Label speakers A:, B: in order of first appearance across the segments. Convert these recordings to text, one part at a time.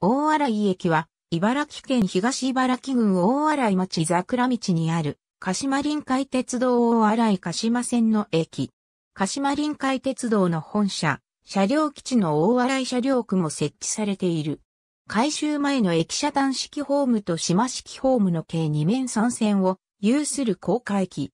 A: 大洗駅は、茨城県東茨城郡大洗町桜道にある、鹿島臨海鉄道大洗鹿島線の駅。鹿島臨海鉄道の本社、車両基地の大洗車両区も設置されている。改修前の駅舎単式ホームと島式ホームの計2面3線を有する高架駅。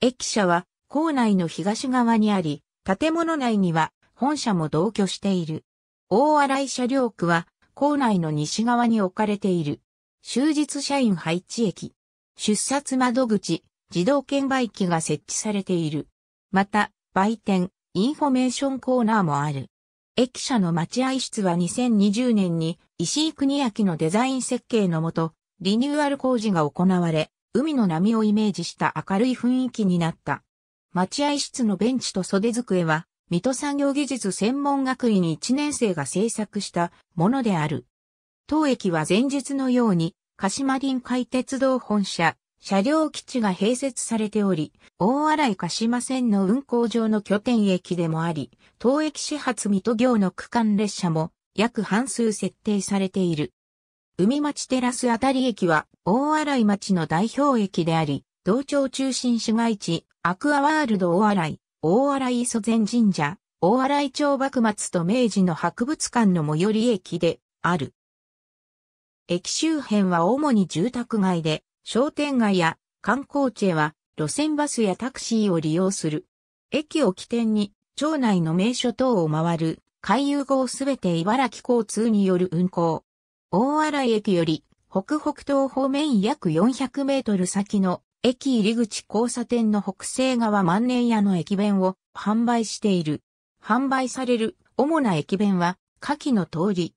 A: 駅舎は構内の東側にあり、建物内には本社も同居している。大洗車両区は構内の西側に置かれている。終日社員配置駅。出札窓口、自動券売機が設置されている。また、売店、インフォメーションコーナーもある。駅舎の待合室は2020年に石井国明のデザイン設計のもと、リニューアル工事が行われ、海の波をイメージした明るい雰囲気になった。待合室のベンチと袖机は、水戸産業技術専門学院1年生が制作したものである。当駅は前日のように、鹿島臨海鉄道本社、車両基地が併設されており、大洗鹿島線の運行上の拠点駅でもあり、当駅始発水戸行の区間列車も約半数設定されている。海町テラスあたり駅は大洗町の代表駅であり、同町中心市街地、アクアワールド大洗、大洗磯前神社、大洗町幕末と明治の博物館の最寄り駅である。駅周辺は主に住宅街で、商店街や観光地へは路線バスやタクシーを利用する。駅を起点に町内の名所等を回る海遊号すべて茨城交通による運行。大洗駅より北北東方面約400メートル先の駅入口交差点の北西側万年屋の駅弁を販売している。販売される主な駅弁は下記の通り。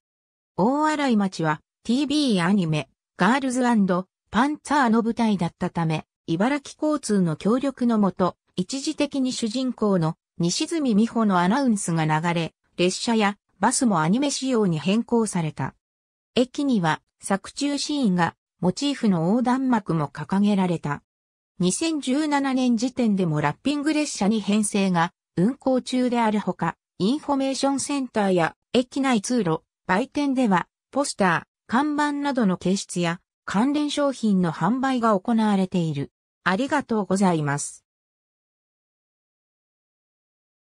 A: 大洗町は TV アニメガールズ&パンツァーの舞台だったため、茨城交通の協力のもと、一時的に主人公の西住みほのアナウンスが流れ、列車やバスもアニメ仕様に変更された。駅には作中シーンがモチーフの横断幕も掲げられた。2017年時点でもラッピング列車2編成が運行中であるほか、インフォメーションセンターや駅内通路、売店ではポスター、看板などの掲出や関連商品の販売が行われている。ありがとうございます。